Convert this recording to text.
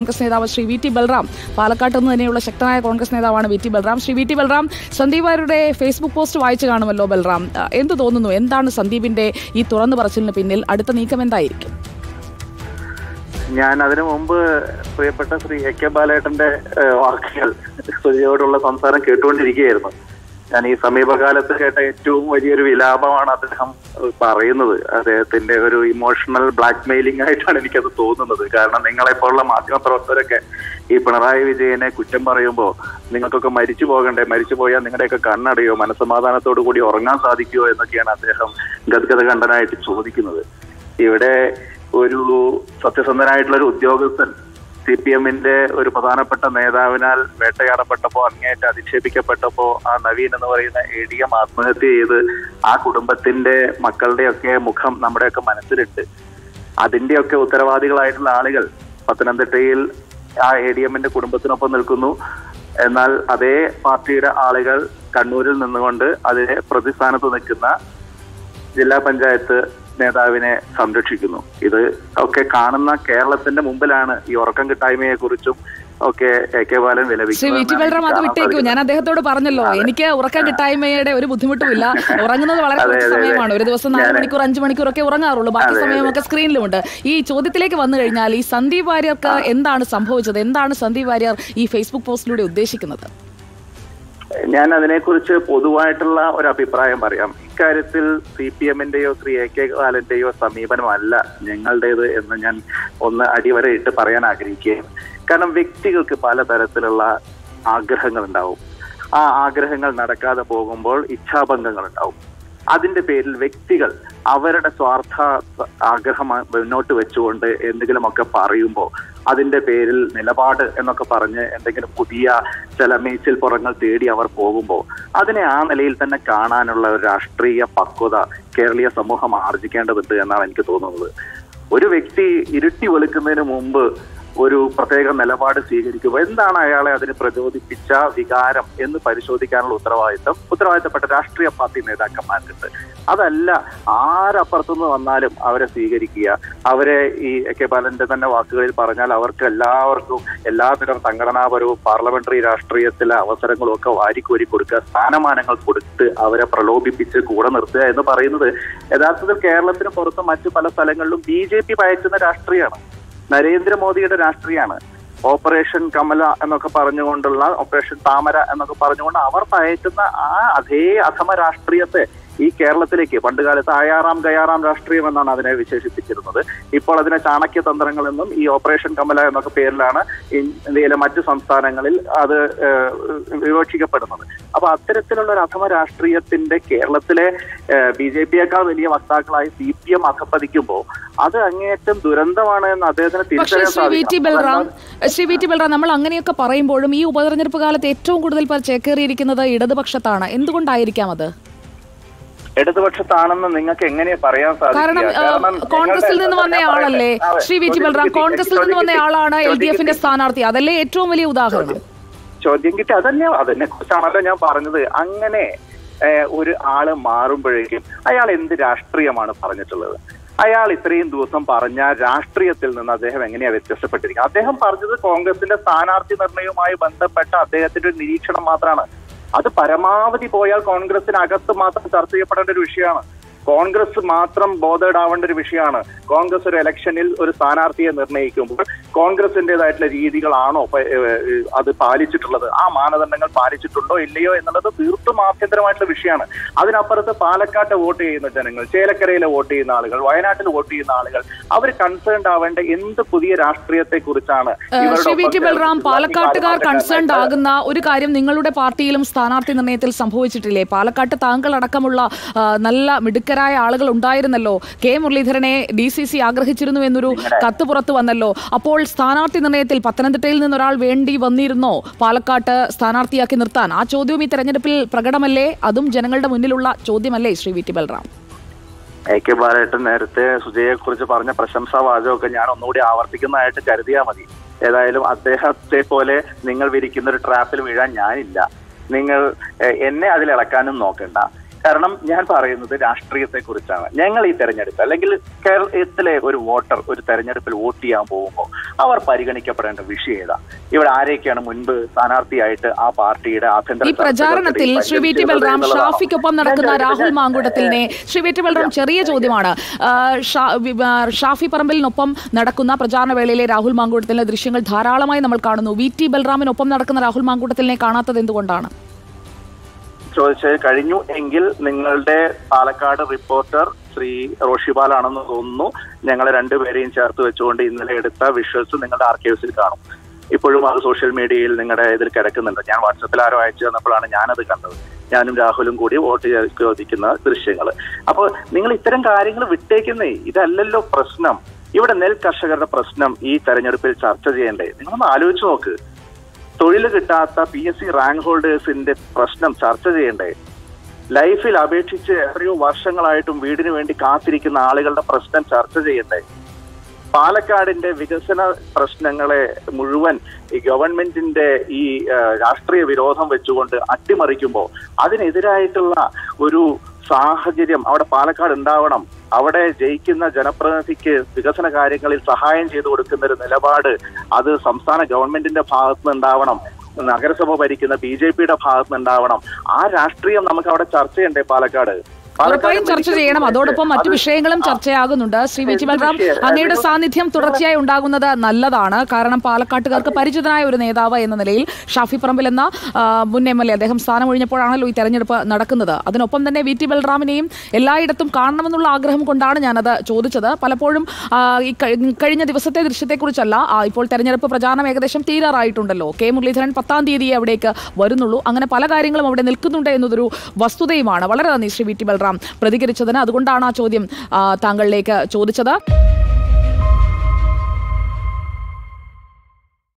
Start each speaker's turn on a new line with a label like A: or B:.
A: കോൺഗ്രസ് നേതാവ് Shri V T Balram. പാലക്കാട്ട് നിന്ന് തന്നെയുള്ള ശക്തനായ കോൺഗ്രസ് നേതാവാണ് V T Balram. Shri V T Balram Sandeep വാര്യരുടെ ഫേസ്ബുക്ക് പോസ്റ്റ് വായിച്ചു കാണുമല്ലോ ബൽറാം? എന്ത് തോന്നുന്നു? എന്താണ് സന്ദീപിന്റെ ഈ തുറന്നു പറച്ചിലിന് പിന്നിൽ? അടുത്ത നീക്കം എന്തായിരിക്കും?
B: ഞാൻ അതിനു മുമ്പ് പ്രിയപ്പെട്ട ശ്രീ എ കെ ബാലേട്ടന്റെ വാക്കുകൾ സുജയോടുള്ള സംസാരം കേട്ടുകൊണ്ടിരിക്കുകയായിരുന്നു. ഞാൻ ഈ സമീപകാലത്ത് കേട്ട ഏറ്റവും വലിയൊരു വിലാപമാണ് അദ്ദേഹം പറയുന്നത്. അദ്ദേഹത്തിന്റെ ഒരു ഇമോഷണൽ ബ്ലാക്ക് മെയിലിംഗ് ആയിട്ടാണ് എനിക്കത് തോന്നുന്നത്. കാരണം നിങ്ങളെപ്പോലുള്ള മാധ്യമ പ്രവർത്തകരൊക്കെ ഈ പിണറായി വിജയനെ കുറ്റം പറയുമ്പോൾ നിങ്ങൾക്കൊക്കെ മരിച്ചു പോകണ്ടേ? മരിച്ചു പോയാൽ നിങ്ങളുടെയൊക്കെ കണ്ണടയോ മനസ്സമാധാനത്തോടു കൂടി ഉറങ്ങാൻ സാധിക്കുമോ എന്നൊക്കെയാണ് അദ്ദേഹം ഗദ്ഗത കണ്ഠനായിട്ട് ചോദിക്കുന്നത്. ഇവിടെ ഒരു സത്യസന്ധനായിട്ടുള്ള ഒരു ഉദ്യോഗസ്ഥൻ സി പി എമ്മിന്റെ ഒരു പ്രധാനപ്പെട്ട നേതാവിനാൽ വേട്ടയാടപ്പെട്ടപ്പോ അങ്ങേയറ്റം അധിക്ഷേപിക്കപ്പെട്ടപ്പോ ആ നവീൻ എന്ന് പറയുന്ന എ ഡി എം ആത്മഹത്യ ചെയ്ത് ആ കുടുംബത്തിന്റെ മക്കളുടെയൊക്കെ മുഖം നമ്മുടെയൊക്കെ മനസ്സിലുണ്ട് അതിന്റെയൊക്കെ ഉത്തരവാദികളായിട്ടുള്ള ആളുകൾ പത്തനംതിട്ടയിൽ ആ എ ഡി എമ്മിന്റെ കുടുംബത്തിനൊപ്പം നിൽക്കുന്നു. എന്നാൽ അതേ പാർട്ടിയുടെ ആളുകൾ കണ്ണൂരിൽ നിന്നുകൊണ്ട് അതിനെ പ്രതിസ്ഥാനത്ത് നിൽക്കുന്ന ജില്ലാ പഞ്ചായത്ത് നേതാവിനെ സംരക്ഷിക്കുന്നു. ഇത് ഒക്കെ കാണുന്ന കേരളത്തിന്റെ മുമ്പിലാണ് ഈ ഉറക്കം കിട്ടായ്മയെ കുറിച്ചും ഒക്കെ A K Balan
A: Shri V T Balram അത് വിട്ടേക്കൂ ഞാൻ അദ്ദേഹത്തോട് പറഞ്ഞല്ലോ എനിക്ക് ഉറക്കം കിട്ടായ്മയുടെ ഒരു ബുദ്ധിമുട്ടുമില്ല. ഉറങ്ങുന്നത് വളരെ കുറച്ച്. സമയമാണ്. ഒരു ദിവസം നാല് മണിക്കൂർ അഞ്ചു മണിക്കൂറൊക്കെ ഉറങ്ങാറുള്ളൂ. ബാക്കി. സമയമൊക്കെ സ്ക്രീനിലുമുണ്ട്. ഈ ചോദ്യത്തിലേക്ക് വന്നു കഴിഞ്ഞാൽ ഈ സന്ദീപ് വാര്യർക്ക് എന്താണ് സംഭവിച്ചത്? എന്താണ് സന്ദീപ് വാര്യർ ഈ ഫേസ്ബുക്ക് പോസ്റ്റിലൂടെ ഉദ്ദേശിക്കുന്നത്?
B: ഞാൻ അതിനെക്കുറിച്ച് പൊതുവായിട്ടുള്ള ഒരു അഭിപ്രായം പറയാം. ഇക്കാര്യത്തിൽ സി പി എമ്മിന്റെയോ ശ്രീ എ കെ ബാലന്റെയോ സമീപനമല്ല ഞങ്ങളുടേത് എന്ന് ഞാൻ ഒന്ന് അടിവരയിട്ട് പറയാൻ ആഗ്രഹിക്കുകയാണ്. കാരണം വ്യക്തികൾക്ക് പലതരത്തിലുള്ള ആഗ്രഹങ്ങൾ ഉണ്ടാവും ആ ആഗ്രഹങ്ങൾ നടക്കാതെ പോകുമ്പോൾ ഇച്ഛാഭംഗങ്ങൾ ഉണ്ടാവും അതിന്റെ പേരിൽ വ്യക്തികൾ അവരുടെ സ്വാർത്ഥ ആഗ്രഹം മുന്നോട്ട് വെച്ചുകൊണ്ട് എന്തെങ്കിലുമൊക്കെ പറയുമ്പോൾ അതിന്റെ പേരിൽ നിലപാട് എന്നൊക്കെ പറഞ്ഞ് എന്തെങ്കിലും പുതിയ ചില മീച്ചിൽ പുറങ്ങൾ തേടി അവർ പോകുമ്പോൾ അതിനെ ആ നിലയിൽ തന്നെ കാണാനുള്ള ഒരു രാഷ്ട്രീയ പക്വത കേരളീയ സമൂഹം ആർജിക്കേണ്ടതുണ്ട് എന്നാണ് എനിക്ക് തോന്നുന്നത്. ഒരു വ്യക്തി ഇരുട്ടി വെളുക്കുന്നതിന് മുമ്പ് ഒരു പ്രത്യേക നിലപാട് സ്വീകരിക്കുക എന്താണ് അയാളെ അതിന് പ്രചോദിപ്പിച്ച വികാരം എന്ന് പരിശോധിക്കാനുള്ള ഉത്തരവാദിത്തം? ഉത്തരവാദിത്തപ്പെട്ട രാഷ്ട്രീയ പാർട്ടി നേതാക്കന്മാർക്കുണ്ട്. അതല്ല ആരപ്പുറത്തുനിന്ന് വന്നാലും അവരെ സ്വീകരിക്കുക. അവരെ ഈ എ കെ ബാലന്റെ തന്നെ വാക്കുകളിൽ പറഞ്ഞാൽ അവർക്ക് എല്ലാവർക്കും എല്ലാത്തരം സംഘടനാപരവും പാർലമെന്ററി രാഷ്ട്രീയത്തിലെ അവസരങ്ങളും ഒക്കെ വാരിക്കോരി കൊടുക്കുക സ്ഥാനമാനങ്ങൾ കൊടുത്ത് അവരെ പ്രലോഭിപ്പിച്ച് കൂടെ നിർത്തുക എന്ന് പറയുന്നത് യഥാർത്ഥത്തിൽ കേരളത്തിന് പുറത്ത് മറ്റു പല സ്ഥലങ്ങളിലും ബി ജെ പി പയറ്റുന്ന രാഷ്ട്രീയമാണ്. നരേന്ദ്രമോദിയുടെ രാഷ്ട്രീയമാണ് ഓപ്പറേഷൻ കമല എന്നൊക്കെ പറഞ്ഞുകൊണ്ടുള്ള ഓപ്പറേഷൻ താമര എന്നൊക്കെ പറഞ്ഞുകൊണ്ട് അവർ പയറ്റുന്ന ആ അതേ അധമ രാഷ്ട്രീയത്തെ ഈ കേരളത്തിലേക്ക് പണ്ട് കാലത്ത് ആയാറാം ഗയാറാം രാഷ്ട്രീയം എന്നാണ് അതിനെ വിശേഷിപ്പിച്ചിരുന്നത്. ഇപ്പോൾ അതിനെ ചാണക്യ തന്ത്രങ്ങൾ എന്നും ഈ ഓപ്പറേഷൻ കമല എന്നൊക്കെ പേരിലാണ് ഇന്ത്യയിലെ മറ്റു സംസ്ഥാനങ്ങളിൽ അത് വിവക്ഷിക്കപ്പെടുന്നത്. അപ്പൊ അത്തരത്തിലുള്ള ഒരു അധമ രാഷ്ട്രീയത്തിന്റെ കേരളത്തിലെ ബി ജെ പിയേക്കാൾ വലിയ വക്താക്കളായി സി പി എം അധപ്പതിക്കുമ്പോൾ അത് അങ്ങേയറ്റം ദുരന്തമാണ് എന്ന് അദ്ദേഹത്തിന് തിരിച്ചറിയാൻ
A: ശ്രീ വി ടി ബൽറാം നമ്മൾ അങ്ങനെയൊക്കെ പറയുമ്പോഴും ഈ ഉപതെരഞ്ഞെടുപ്പ് കാലത്ത് ഏറ്റവും കൂടുതൽ പേർ ചേക്കേറിയിരിക്കുന്നത് ഇടതുപക്ഷത്താണ്. എന്തുകൊണ്ടായിരിക്കാം അത്?
B: ഇടതുപക്ഷത്താണെന്ന് നിങ്ങൾക്ക് എങ്ങനെ പറയാൻ സാധിക്കും
A: കോൺഗ്രസിൽ നിന്ന് വന്ന ആളല്ലേ? ശ്രീ വി ടി ബൽറാം കോൺഗ്രസിൽ നിന്ന് വന്ന ആളാണ് എൽ ഡി. എഫിന്റെ സ്ഥാനാർത്ഥി. അതല്ലേ ഏറ്റവും വലിയ ഉദാഹരണം?
B: ചോദ്യം കിട്ടി. അതന്നെ അതിനെ കുറിച്ചാണല്ലോ ഞാൻ പറഞ്ഞത്. അങ്ങനെ ഒരു ആൾ മാറുമ്പോഴേക്കും അയാൾ എന്ത് രാഷ്ട്രീയമാണ് പറഞ്ഞിട്ടുള്ളത്? അയാൾ ഇത്രയും ദിവസം പറഞ്ഞ രാഷ്ട്രീയത്തിൽ നിന്ന് അദ്ദേഹം എങ്ങനെയാ വ്യത്യസ്തപ്പെട്ടിരിക്കുന്നത് അദ്ദേഹം പറഞ്ഞത് കോൺഗ്രസിന്റെ സ്ഥാനാർത്ഥി നിർണയവുമായി ബന്ധപ്പെട്ട അദ്ദേഹത്തിന്റെ ഒരു നിരീക്ഷണം മാത്രമാണ്. അത് പരമാവധി പോയാൽ കോൺഗ്രസിനകത്ത് മാത്രം ചർച്ച ചെയ്യപ്പെടേണ്ട ഒരു വിഷയമാണ്. കോൺഗ്രസ് മാത്രം ബോധേഡ് ആവേണ്ട ഒരു വിഷയമാണ്. കോൺഗ്രസ് ഒരു ഇലക്ഷനിൽ ഒരു സ്ഥാനാർത്ഥിയെ നിർണയിക്കുമ്പോൾ കോൺഗ്രസിന്റേതായിട്ടുള്ള രീതികളാണോ അത് പാലിച്ചിട്ടുള്ളത്? ആ മാനദണ്ഡങ്ങൾ പാലിച്ചിട്ടുണ്ടോ ഇല്ലയോ എന്നുള്ളത് തീർത്തും ആഭ്യന്തരമായിട്ടുള്ള വിഷയമാണ്. അതിനപ്പുറത്ത് പാലക്കാട്ട് വോട്ട് ചെയ്യുന്ന ജനങ്ങൾ ചേലക്കരയിലെ വോട്ട് ചെയ്യുന്ന ആളുകൾ വയനാട്ടിൽ വോട്ട് ചെയ്യുന്ന ആളുകൾ അവർ കൺസേൺഡ് ആവേണ്ട എന്ത് പുതിയ രാഷ്ട്രീയത്തെ കുറിച്ചാണ്
A: ബൽറാം പാലക്കാട്ടുകാർ കൺസേൺഡ് ആകുന്ന ഒരു കാര്യം നിങ്ങളുടെ പാർട്ടിയിലും സ്ഥാനാർത്ഥി നിർണയത്തിൽ സംഭവിച്ചിട്ടില്ലേ? പാലക്കാട്ട് താങ്കൾ അടക്കമുള്ള നല്ല മിടുക്കരായ ആളുകൾ ഉണ്ടായിരുന്നല്ലോ. കെ മുരളീധരനെ ഡി സി സി ആഗ്രഹിച്ചിരുന്നു എന്നൊരു കത്ത് പുറത്തു വന്നല്ലോ. അപ്പോൾ സ്ഥാനാർത്ഥി നിർണയത്തിൽ പത്തനംതിട്ടയിൽ നിന്ന് ഒരാൾ വേണ്ടി വന്നിരുന്നോ. പാലക്കാട്ട് സ്ഥാനാർത്ഥിയാക്കി നിർത്താൻ. ആ ചോദ്യവും ഈ തെരഞ്ഞെടുപ്പിൽ പ്രകടമല്ലേ? അതും ജനങ്ങളുടെ മുന്നിലുള്ള ചോദ്യമല്ലേ Shri V T Balram?
B: A K ബാലേട്ടൻ നേരത്തെ സുജയെ കുറിച്ച് പറഞ്ഞ പ്രശംസാ വാചകമൊക്കെ ഞാൻ ഒന്നുകൂടി ആവർത്തിക്കുന്നതായിട്ട് കരുതിയാൽ മതി. ഏതായാലും അദ്ദേഹത്തെ പോലെ നിങ്ങൾ വിരിക്കുന്ന ഒരു ട്രാപ്പിൽ വീഴാൻ ഞാനില്ല. നിങ്ങൾ എന്നെ അതിൽ ഇളക്കാനും നോക്കണ്ട. കാരണം ഞാൻ പറയുന്നത് രാഷ്ട്രീയത്തെ കുറിച്ചാണ് ഞങ്ങൾ ഈ തെരഞ്ഞെടുപ്പ് അല്ലെങ്കിൽ കേരളത്തിലെ ഒരു വോട്ടർ ഒരു തെരഞ്ഞെടുപ്പിൽ വോട്ട് ചെയ്യാൻ പോകുമ്പോൾ അവർ പരിഗണിക്കപ്പെടേണ്ട വിഷയം ഏതാ? ഇവിടെ ആരെയൊക്കെയാണ് മുൻപ് സ്ഥാനാർത്ഥിയായിട്ട് ആ പാർട്ടിയുടെ ആഭ്യന്തര
A: ഈ പ്രചാരണത്തിൽ ശ്രീ വി ടി ബൽറാം ഷാഫിക്കൊപ്പം നടക്കുന്ന രാഹുൽ
B: മാങ്കൂട്ടത്തിനെ
A: മാങ്കൂട്ടത്തിലിനെ ശ്രീ വി ടി ബൽറാം ചെറിയ ചോദ്യമാണ്. ഷാഫി പറമ്പലിനൊപ്പം നടക്കുന്ന പ്രചാരണ വേളയിലെ രാഹുൽ മാങ്കൂട്ടത്തിലെ ദൃശ്യങ്ങൾ ധാരാളമായി നമ്മൾ കാണുന്നു. വി ടി ബൽറാമിനൊപ്പം നടക്കുന്ന രാഹുൽ മാങ്കൂട്ടത്തിലിനെ കാണാത്തത് എന്തുകൊണ്ടാണ്?
B: ചോദിച്ചത് കഴിഞ്ഞു. എങ്കിൽ നിങ്ങളുടെ പാലക്കാട് റിപ്പോർട്ടർ ശ്രീ റോഷിപാലാണെന്ന് തോന്നുന്നു. ഞങ്ങളെ രണ്ടുപേരെയും ചേർത്ത് വെച്ചുകൊണ്ട് ഇന്നലെ എടുത്ത വിഷ്വൽസ് നിങ്ങളുടെ ആർക്കൈവ്സിൽ കാണും. ഇപ്പോഴും അത് സോഷ്യൽ മീഡിയയിൽ നിങ്ങളുടെ ഇതിൽ കിടക്കുന്നുണ്ട്. ഞാൻ വാട്സപ്പിൽ ആരോ അയച്ചു തന്നപ്പോഴാണ് ഞാനത് കണ്ടത്. ഞാനും രാഹുലും കൂടി വോട്ട് ചോദിക്കുന്ന ദൃശ്യങ്ങൾ. അപ്പോൾ നിങ്ങൾ ഇത്തരം കാര്യങ്ങൾ വിട്ടേക്കുന്നേ ഇതല്ലല്ലോ പ്രശ്നം. ഇവിടെ നെൽ കർഷകരുടെ പ്രശ്നം ഈ തെരഞ്ഞെടുപ്പിൽ ചർച്ച ചെയ്യണ്ടേ? നിങ്ങളൊന്ന് ആലോചിച്ച് നോക്ക്. തൊഴിൽ കിട്ടാത്ത പി എസ് സി റാങ്ക് ഹോൾഡേഴ്സിന്റെ പ്രശ്നം ചർച്ച ചെയ്യണ്ടേ? ലൈഫിൽ അപേക്ഷിച്ച് എത്രയോ വർഷങ്ങളായിട്ടും വീടിനു വേണ്ടി കാത്തിരിക്കുന്ന ആളുകളുടെ പ്രശ്നം ചർച്ച ചെയ്യണ്ടേ? പാലക്കാടിന്റെ വികസന പ്രശ്നങ്ങളെ മുഴുവൻ ഈ ഗവൺമെന്റിന്റെ ഈ രാഷ്ട്രീയ വിരോധം വെച്ചുകൊണ്ട് അട്ടിമറിക്കുമ്പോൾ അതിനെതിരായിട്ടുള്ള ഒരു സാഹചര്യം അവിടെ പാലക്കാട് ഉണ്ടാവണം. അവിടെ ജയിക്കുന്ന ജനപ്രതിനിധിക്ക് വികസന കാര്യങ്ങളിൽ സഹായം ചെയ്തു കൊടുക്കുന്ന ഒരു നിലപാട് അത് സംസ്ഥാന ഗവൺമെന്റിന്റെ ഭാഗത്ത് നിന്ന് ഉണ്ടാവണം. നഗരസഭ ഭരിക്കുന്ന ബി ജെ പിയുടെ ഭാഗത്ത് നിന്ന് ഉണ്ടാവണം. ആ രാഷ്ട്രീയം നമുക്ക് അവിടെ ചർച്ച ചെയ്യണ്ടേ പാലക്കാട്.
A: ഉറപ്പായും ചർച്ച ചെയ്യണം. അതോടൊപ്പം മറ്റു വിഷയങ്ങളും ചർച്ചയാകുന്നുണ്ട്. ശ്രീ വി ടി ബൽറാം അങ്ങയുടെ സാന്നിധ്യം തുടർച്ചയായി ഉണ്ടാകുന്നത് നല്ലതാണ്. കാരണം പാലക്കാട്ടുകാർക്ക് പരിചിതനായ ഒരു നേതാവ് എന്ന നിലയിൽ ഷാഫി പറമ്പിൽ എന്ന മുൻ എം എൽ എ അദ്ദേഹം സ്ഥാനം ഒഴിഞ്ഞപ്പോഴാണല്ലോ ഈ തെരഞ്ഞെടുപ്പ് നടക്കുന്നത്. അതിനൊപ്പം തന്നെ വി ടി ബൽറാമിനെയും എല്ലായിടത്തും കാണണമെന്നുള്ള ആഗ്രഹം കൊണ്ടാണ് ഞാനത് ചോദിച്ചത്. പലപ്പോഴും ഈ കഴിഞ്ഞ ദിവസത്തെ ദൃശ്യത്തെക്കുറിച്ചല്ല ഇപ്പോൾ തെരഞ്ഞെടുപ്പ് പ്രചാരണം ഏകദേശം തീരാറായിട്ടുണ്ടല്ലോ. കെ മുരളീധരൻ പത്താം തീയതിയെ അവിടേക്ക് വരുന്നുള്ളൂ. അങ്ങനെ പല കാര്യങ്ങളും അവിടെ നിൽക്കുന്നുണ്ട് എന്നതൊരു വസ്തുതയുമാണ്. വളരെ നന്ദി ശ്രീ വി ടി ബൽറാം. പ്രതികരിച്ചതിന് അതുകൊണ്ടാണ് ആ ചോദ്യം താങ്കളിലേക്ക് ചോദിച്ചത്.